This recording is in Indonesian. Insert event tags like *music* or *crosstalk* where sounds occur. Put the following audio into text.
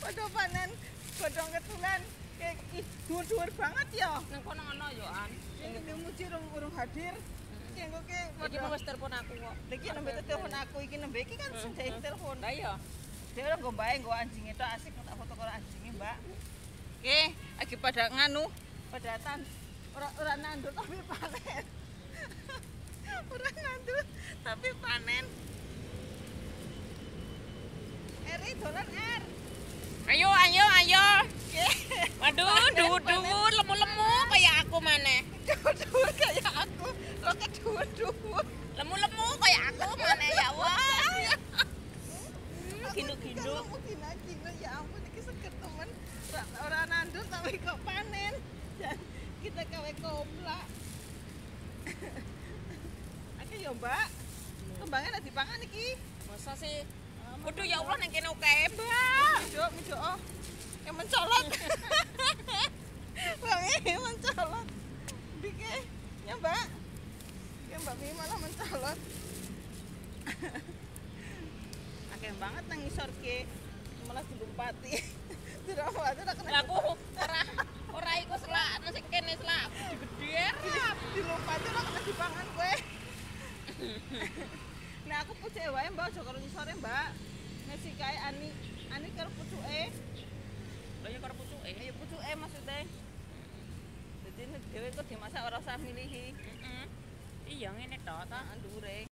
Padha-panan godhong ketulan. Ih, dhuwur-dhuwur banget ya. Neng kono ana ya, An. Sing muji urung hadir. Yang gue ki iki mau telepon aku kok. Iki nembe telepon aku iki nembe iki kan sing telepon. Lah ya. Dia orang gue bayang gue anjinge tok asik tak foto karo anjingnya Mbak. Oke, lagi pada nganu, padatan. Orang-orang nandur tapi panen. *laughs* Orang nandur tapi panen. Eri dolan R. Waduh, duwur-duwur lemu-lemu kayak aku maneh. dur kayak aku, lo ke dur dur. Lemu-lemu kayak aku maneh ya Allah. Ginuk-ginuk. Gina gina ya ampun ini seger temen. Orang- nandur tapi kok panen. Dan kita kawe komplak. Oke *laughs* ya mbak, kembangnya ada dipangan iki. Masa sih? Waduh ya Allah nang kene oke, Mbak. Mbak. Ya mbak Mi malah mencolot. Akeh banget nang isor ke. Malah dilumpati. Apa, *laughs* tidak kena. Aku ora ora iku selak sing kene selak gede-gede. dilumpati ora kena dipangan kowe. Nah aku pucuk wae mbak, aja karo isore mbak. Nasi kae ani, ani karo pucuke. Lah ya karo pucuke. Ya pucuke maksudnya. Nek dhewe kok dimasak ora usah milihi. Heeh. Iya ngene to ta.